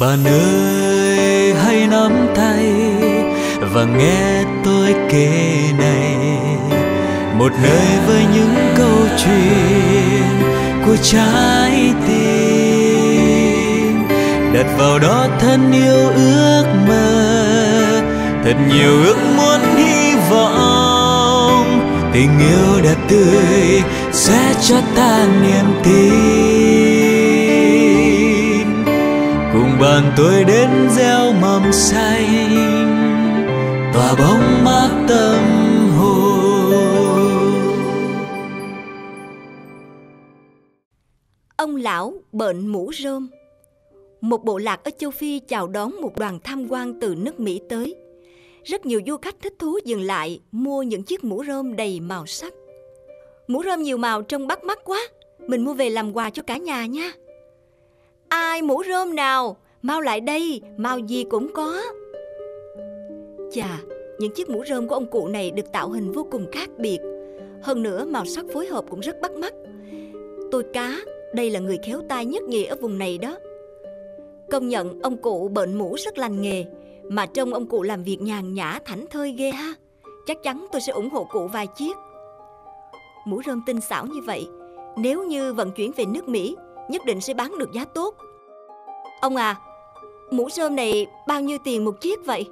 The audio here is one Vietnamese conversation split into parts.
bạn ơi, hãy nắm tay và nghe tôi kể này. Một nơi với những câu chuyện của trái tim. Đặt vào đó thân yêu ước mơ, thật nhiều ước muốn hy vọng. Tình yêu đẹp tươi, sẽ cho ta niềm tin. Đoàn tôi đến gieo mầm xanh tỏa bóng mát tâm hồn Ông lão bệnh mũ rơm Một bộ lạc ở châu Phi chào đón một đoàn tham quan từ nước Mỹ tới. Rất nhiều du khách thích thú dừng lại mua những chiếc mũ rơm đầy màu sắc. Mũ rơm nhiều màu trông bắt mắt quá, mình mua về làm quà cho cả nhà nha. Ai mũ rơm nào, mau lại đây, màu gì cũng có. Chà, những chiếc mũ rơm của ông cụ này được tạo hình vô cùng khác biệt. Hơn nữa màu sắc phối hợp cũng rất bắt mắt. Tôi cá, đây là người khéo tay nhất nhì ở vùng này đó. Công nhận ông cụ bệnh mũ rất lành nghề, mà trông ông cụ làm việc nhàn nhã thảnh thơi ghê ha. Chắc chắn tôi sẽ ủng hộ cụ vài chiếc. Mũ rơm tinh xảo như vậy, nếu như vận chuyển về nước Mỹ, nhất định sẽ bán được giá tốt. Ông à, mũ rơm này bao nhiêu tiền một chiếc vậy?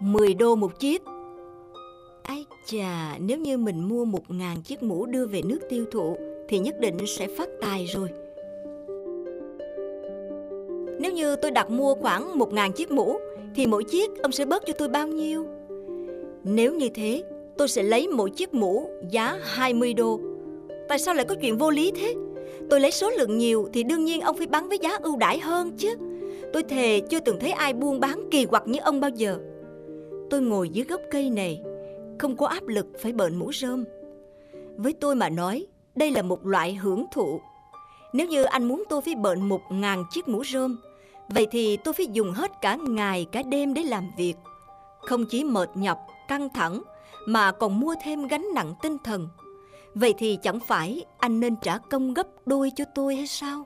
10 đô một chiếc. Ái chà, nếu như mình mua một ngàn chiếc mũ đưa về nước tiêu thụ thì nhất định sẽ phát tài rồi. Nếu như tôi đặt mua khoảng một ngàn chiếc mũ thì mỗi chiếc ông sẽ bớt cho tôi bao nhiêu? Nếu như thế, tôi sẽ lấy mỗi chiếc mũ giá 20 đô. Tại sao lại có chuyện vô lý thế? Tôi lấy số lượng nhiều thì đương nhiên ông phải bán với giá ưu đãi hơn chứ. Tôi thề chưa từng thấy ai buôn bán kỳ quặc như ông bao giờ. Tôi ngồi dưới gốc cây này, không có áp lực phải bợn mũ rơm. Với tôi mà nói, đây là một loại hưởng thụ. Nếu như anh muốn tôi phải bợn một ngàn chiếc mũ rơm, vậy thì tôi phải dùng hết cả ngày cả đêm để làm việc. Không chỉ mệt nhọc, căng thẳng, mà còn mua thêm gánh nặng tinh thần. Vậy thì chẳng phải anh nên trả công gấp đôi cho tôi hay sao?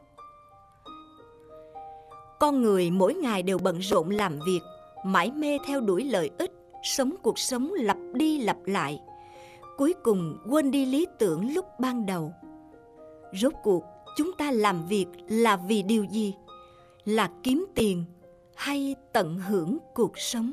Con người mỗi ngày đều bận rộn làm việc, mãi mê theo đuổi lợi ích, sống cuộc sống lặp đi lặp lại. Cuối cùng quên đi lý tưởng lúc ban đầu. Rốt cuộc chúng ta làm việc là vì điều gì? Là kiếm tiền hay tận hưởng cuộc sống?